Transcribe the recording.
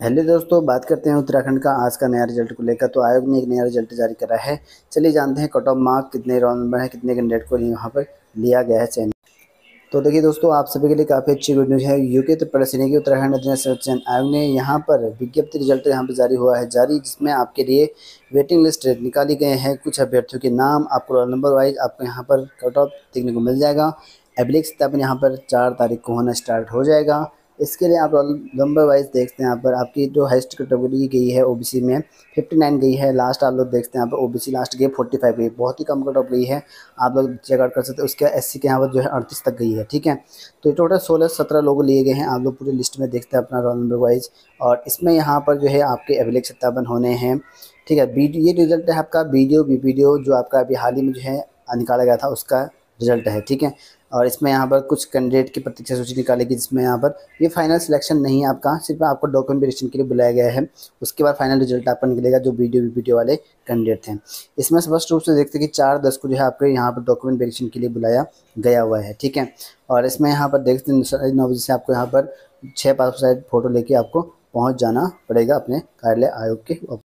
Hello दोस्तों, बात करते हैं उत्तराखंड का। आज का नया रिज़ल्ट को लेकर तो आयोग ने एक नया रिज़ल्ट जारी करा है। चलिए जानते हैं कट ऑफ़ मार्क कितने राउंड नंबर है, कितने कैंडिडेट को यहाँ पर लिया गया है चयन। तो देखिए दोस्तों, आप सभी के लिए काफ़ी अच्छी गुड न्यूज़ है। यूके त्रिपुरा सेना की उत्तराखंड अध्ययन चयन आयोग ने यहाँ पर विज्ञप्ति रिज़ल्ट यहाँ पर जारी हुआ है, जारी जिसमें आपके लिए वेटिंग लिस्ट निकाली गए हैं। कुछ अभ्यर्थियों के नाम, आपको रोल नंबर वाइज आपको यहाँ पर कट ऑफ़ देखने को मिल जाएगा। एब्लिक सत्यापन यहाँ पर चार तारीख को होना स्टार्ट हो जाएगा। इसके लिए आप नंबर वाइज देखते हैं यहाँ पर। आपकी जो हाइस्ट कैटेगरी गई है ओबीसी में 59 गई है। लास्ट आप लोग देखते हैं यहाँ पर ओबीसी लास्ट गई 45 गई बहुत ही कम कट ऑफ़ गई है। आप लोग चेकआउट कर सकते हैं। उसके एससी के यहाँ पर जो है अड़तीस तक गई है, ठीक है? तो टोटल सोलह सत्रह लोग लिए गए हैं। आप लोग पूरी लिस्ट में देखते हैं अपना रोल नंबर वाइज और इसमें यहाँ पर जो है आपके एवलेक सत्तावन होने हैं, ठीक है? वीडियो ये रिज़ल्ट है आपका वीडियो वीडियो जो आपका अभी हाल ही में जो है निकाला गया था, उसका रिज़ल्ट है, ठीक है? और इसमें यहाँ पर कुछ कैंडिडेट की प्रतीक्षा सूची निकालेगी जिसमें यहाँ पर ये फाइनल सिलेक्शन नहीं है आपका, सिर्फ़ आपको डॉक्यूमेंट के लिए बुलाया गया है। उसके बाद फाइनल रिज़ल्ट आपका निकलेगा जो वीडियो वीडियो वाले कैंडिडेट थे इसमें स्पष्ट रूप से देखते हैं कि चार दस को जो है आपके यहाँ पर डॉक्यूमेंट वेरिएशन के लिए बुलाया गया हुआ है, ठीक है? और इसमें यहाँ पर देखते हैं नौ बजे से आपको यहाँ पर छः साइज़ फ़ोटो लेके आपको पहुँच जाना पड़ेगा अपने कार्यालय आयोग के